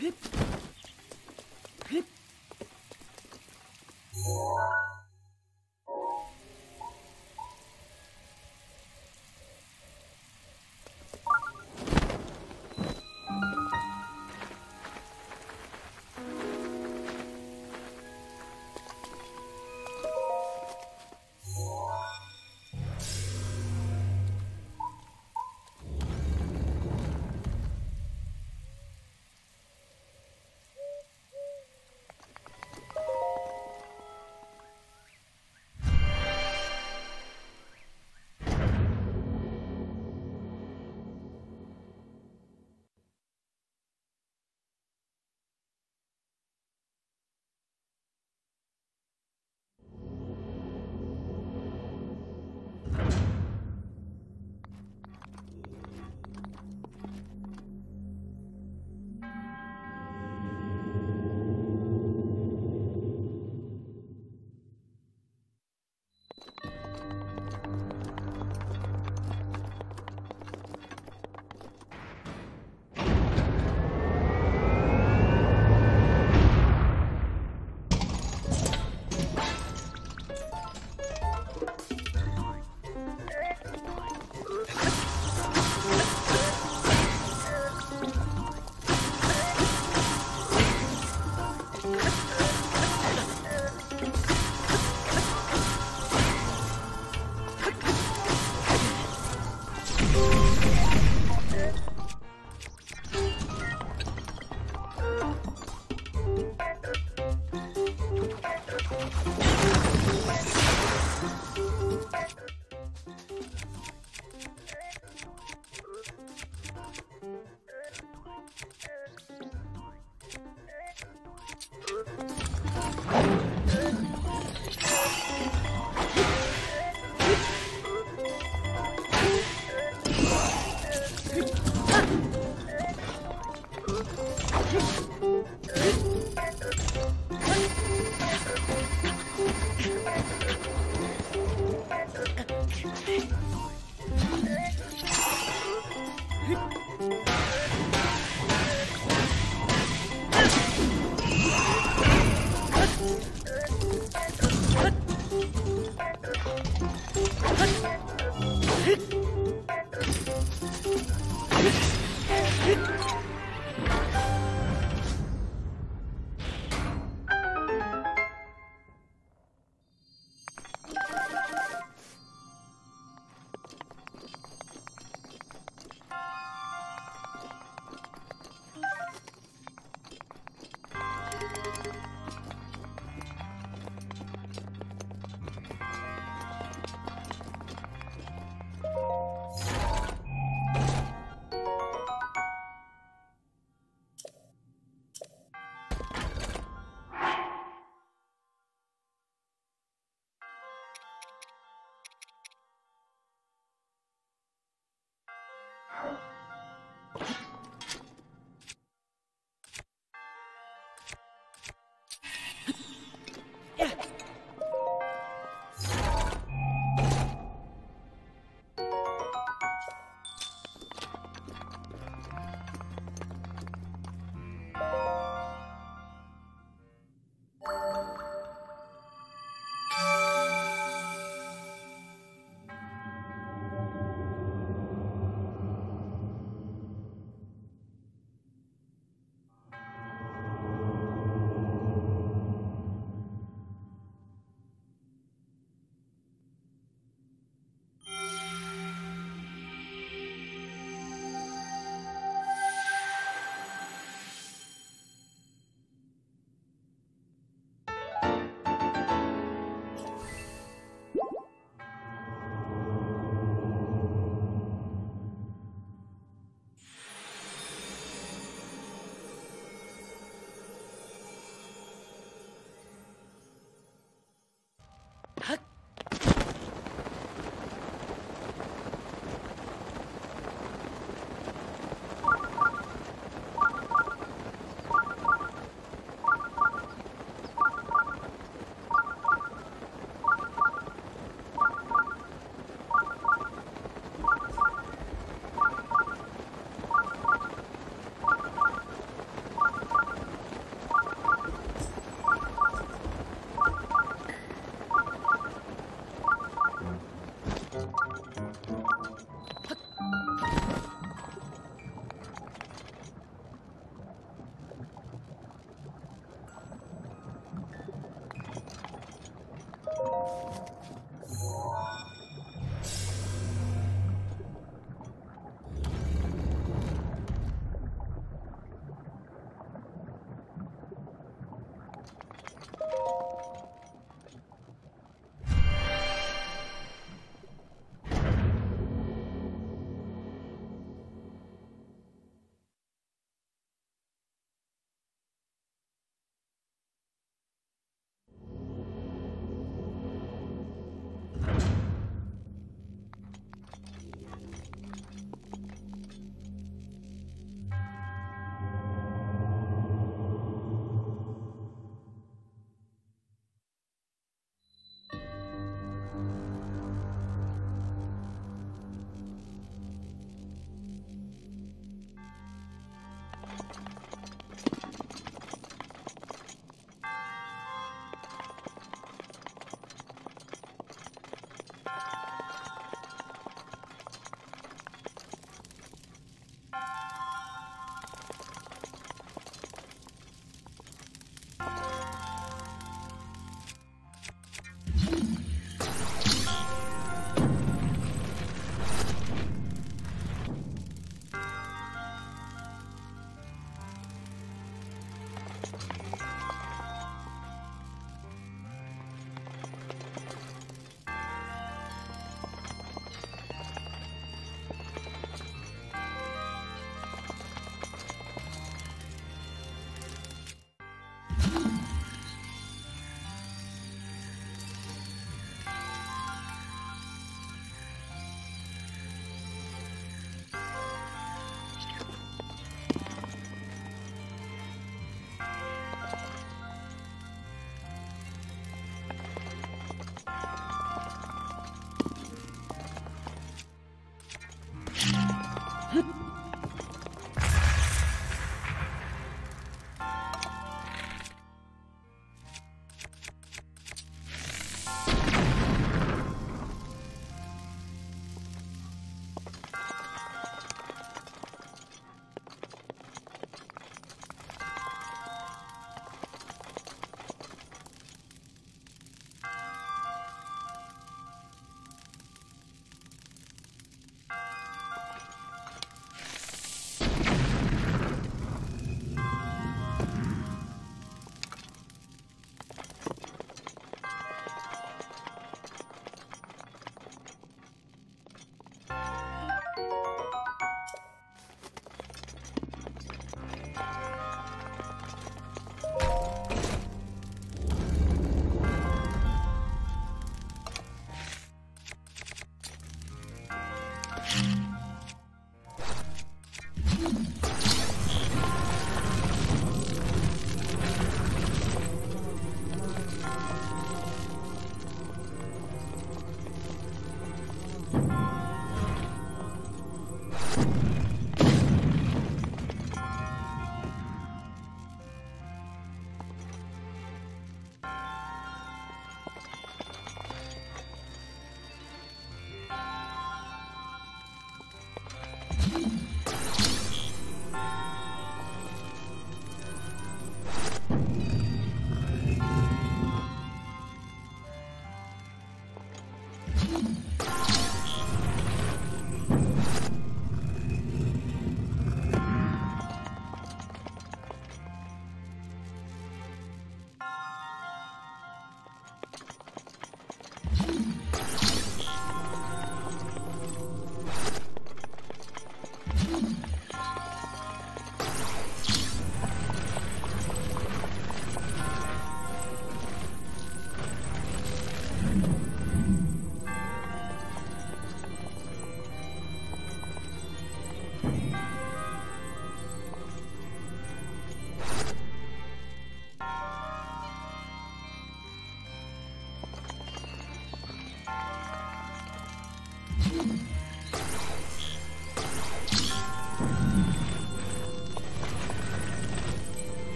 휙휙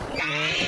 Yeah.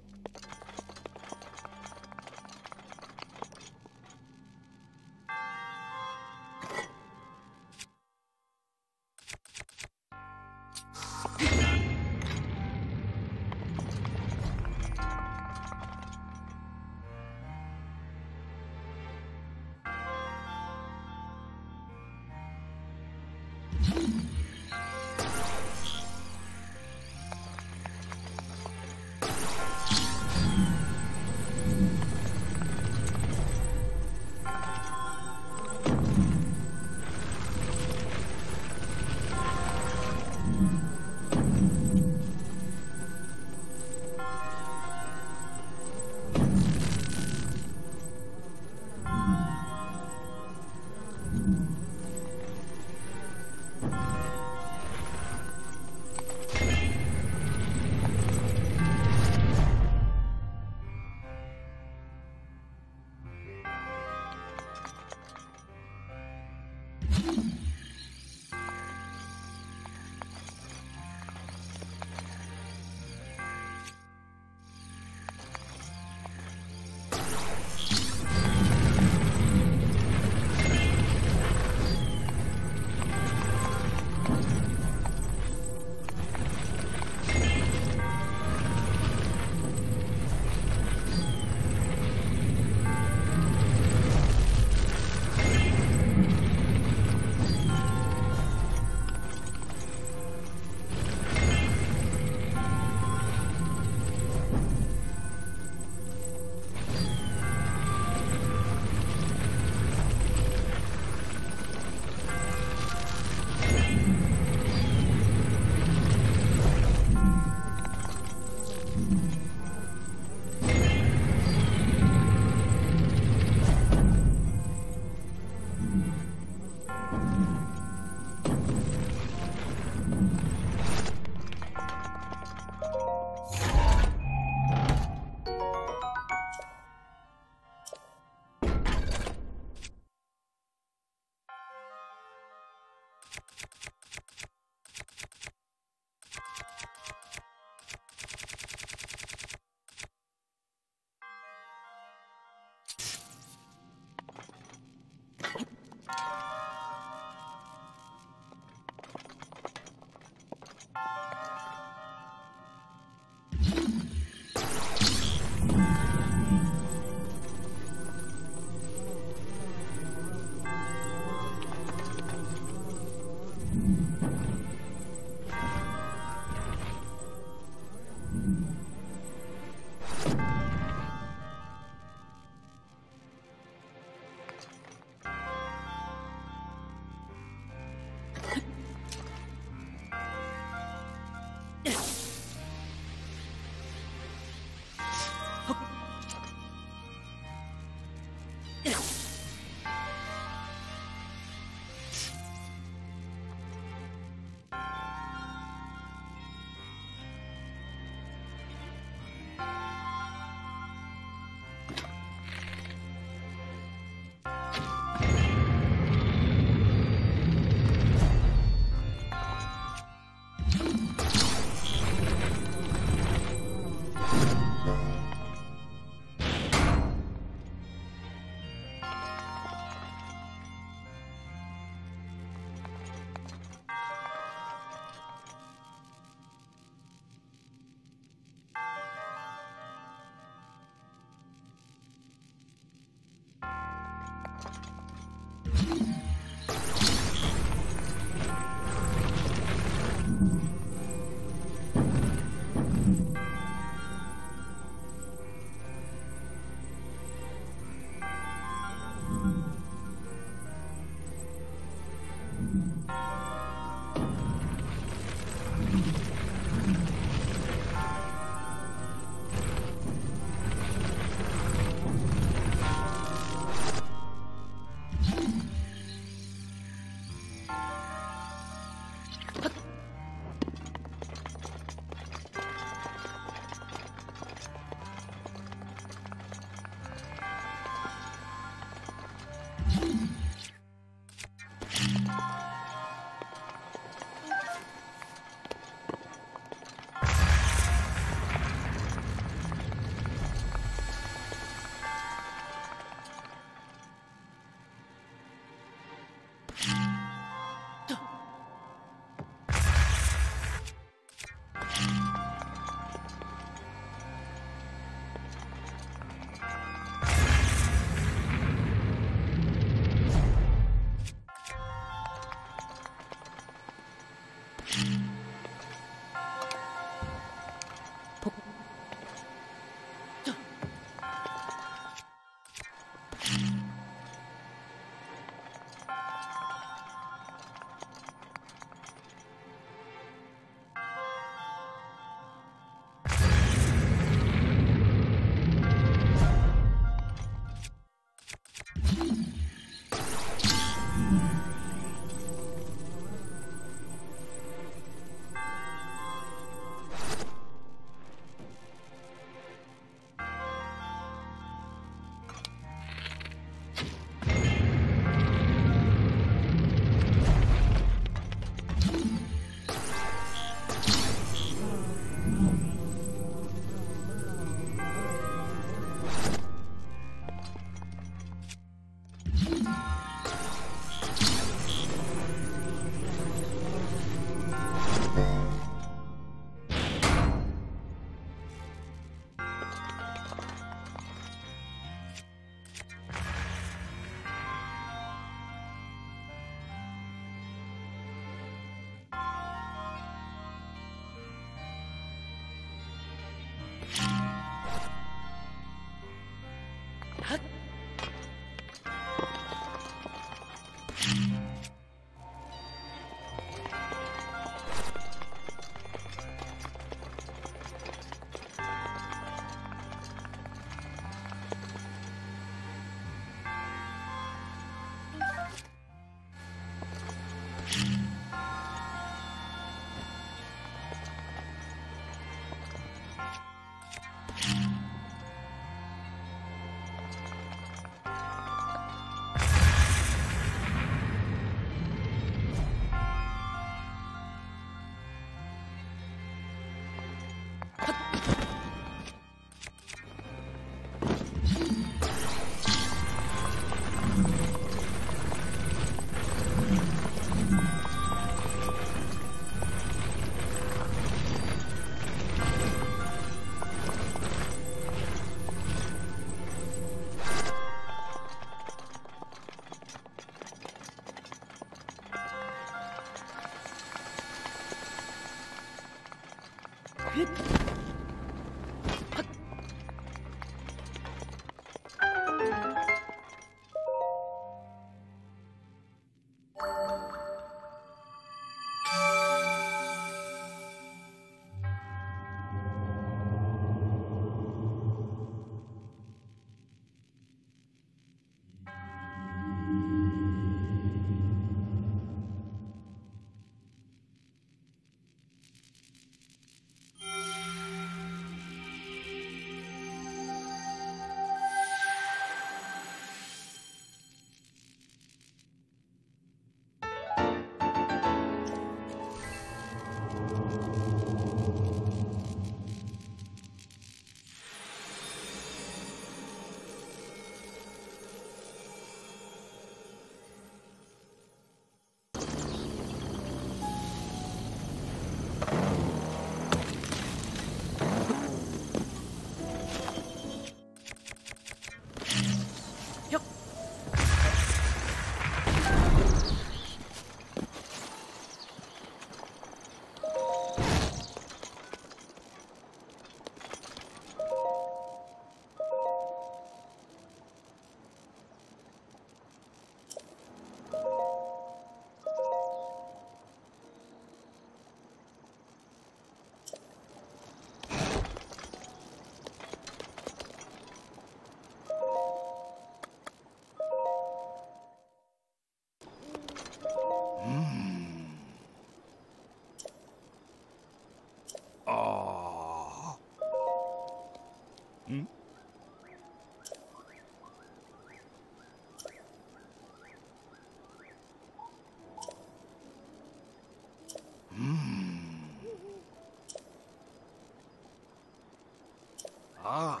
Ah.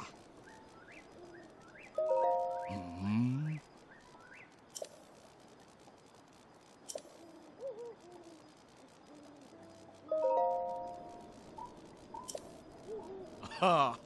Mm. Ah.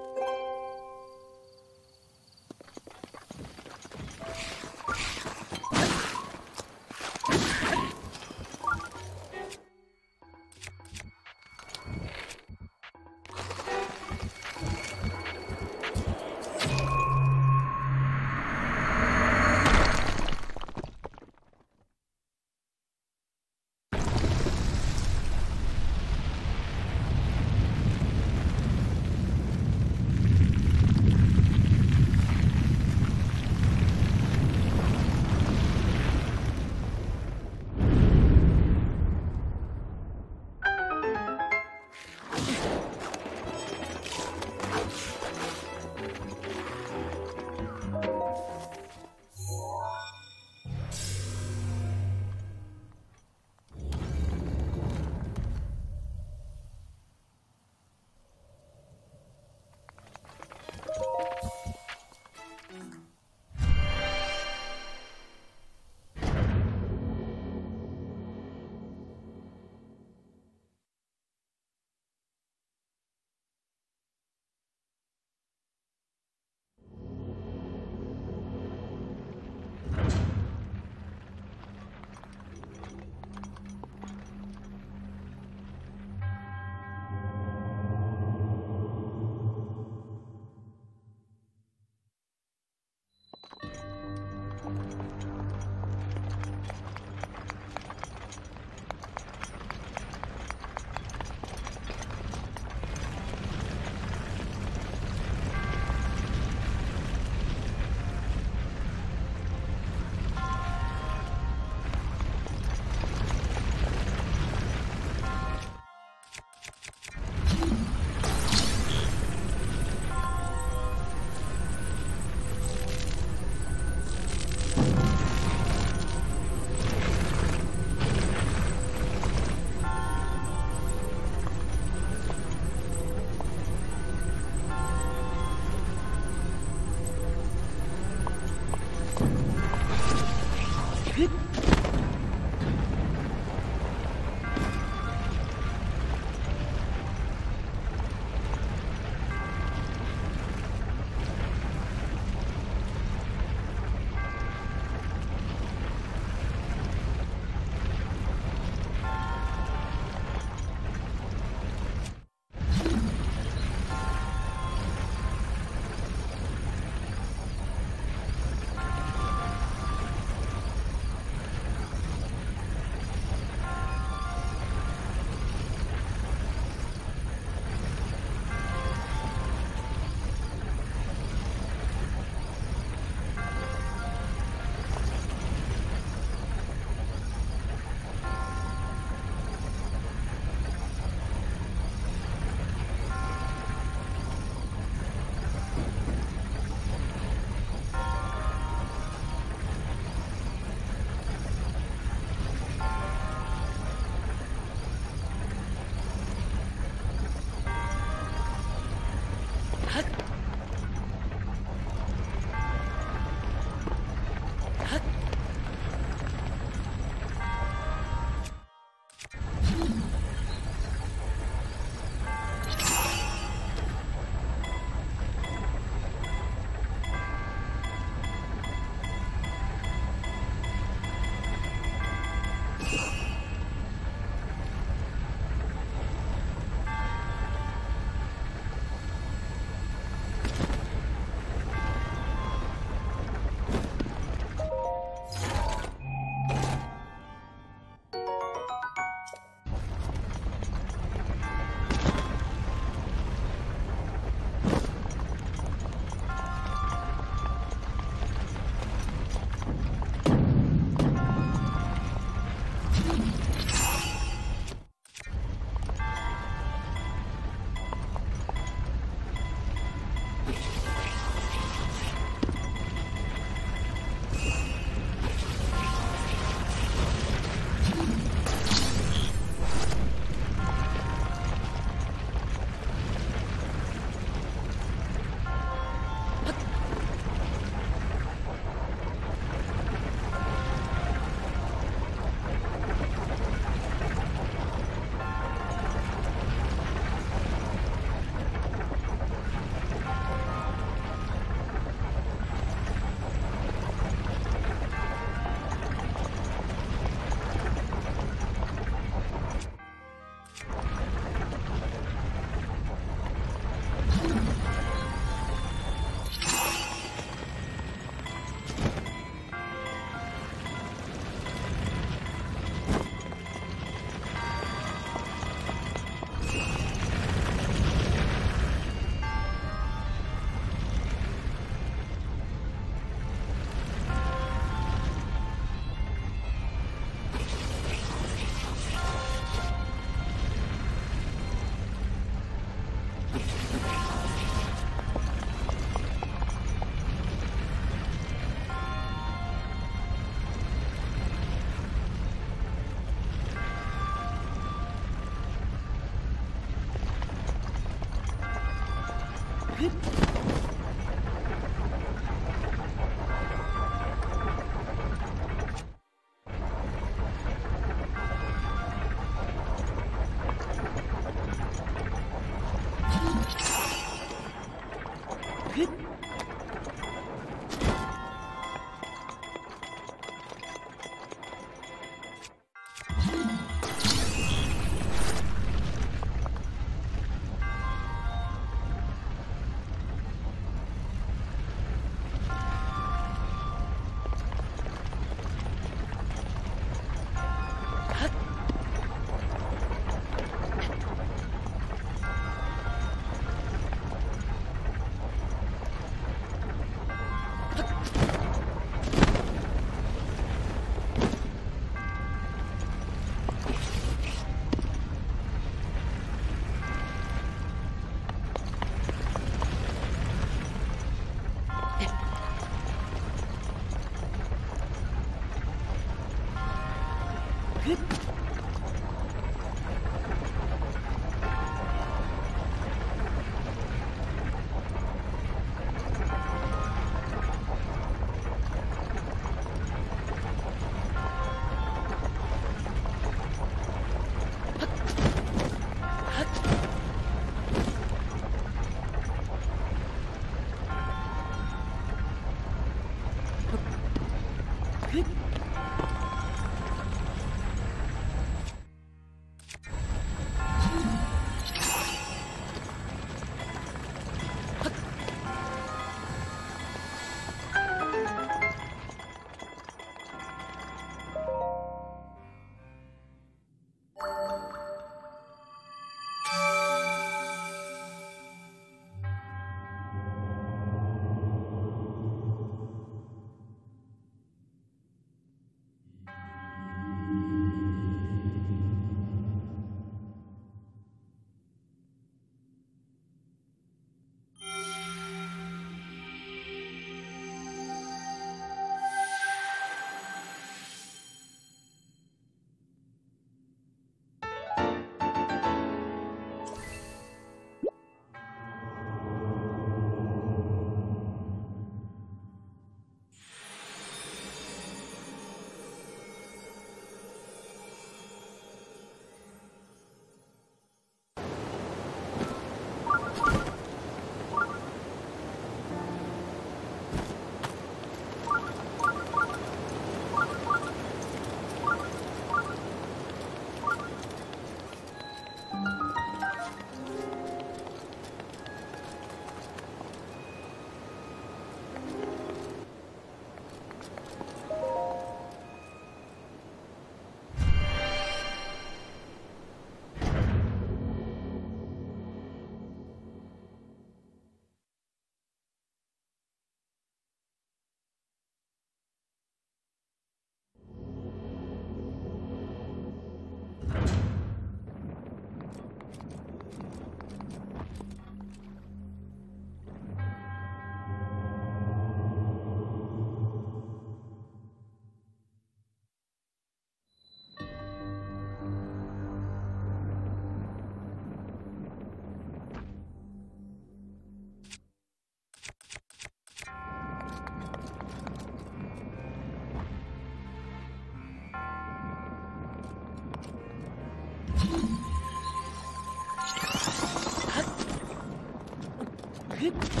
Hit!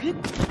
Hit.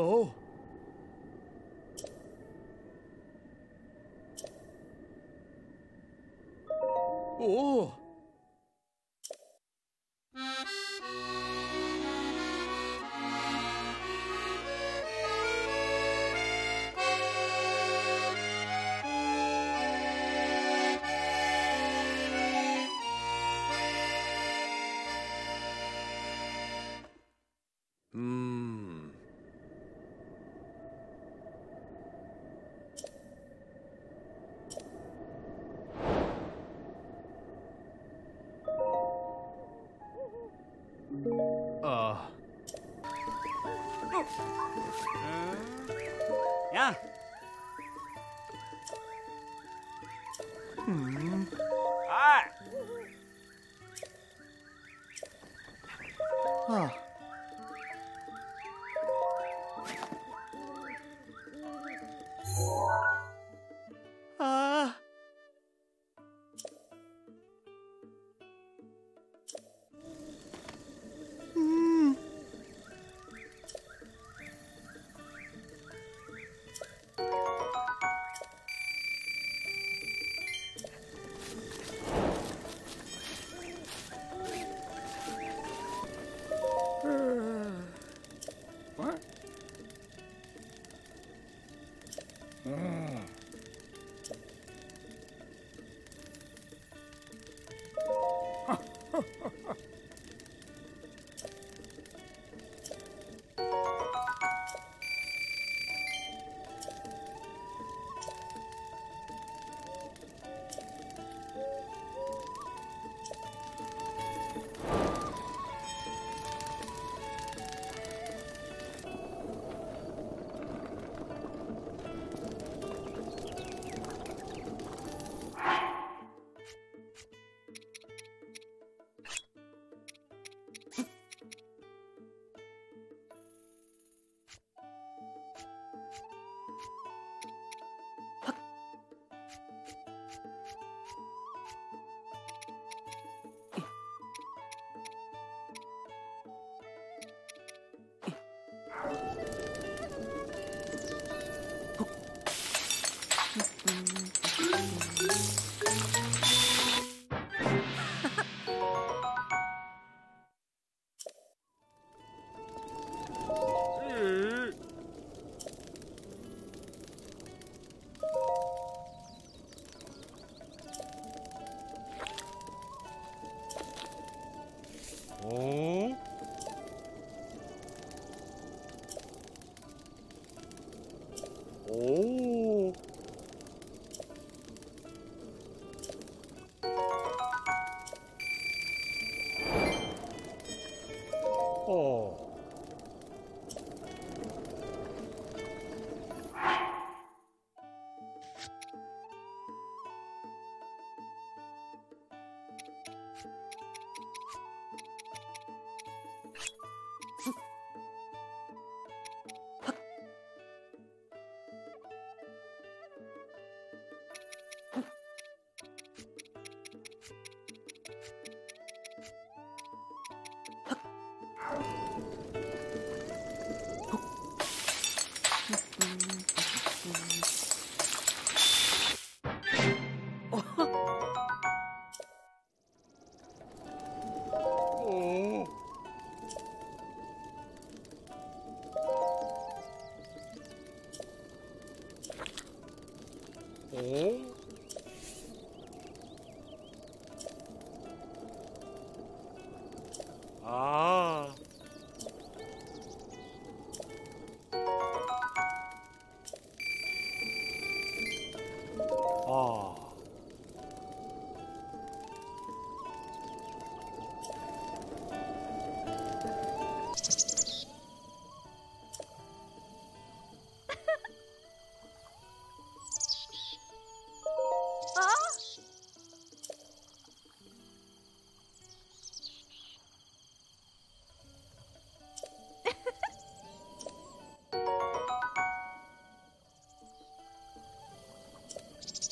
Oh. 嗯，呀，嗯。Ah.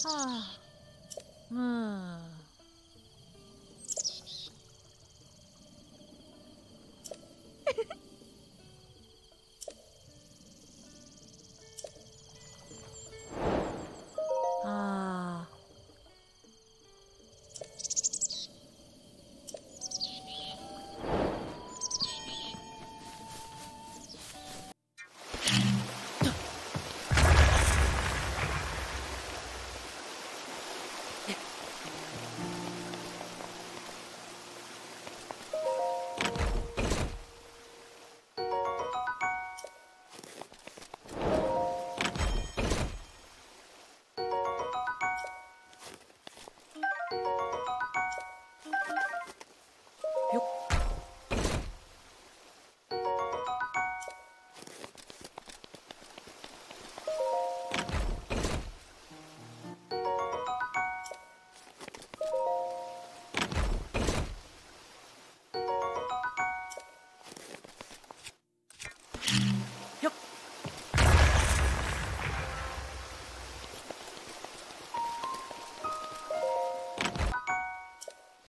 Ah.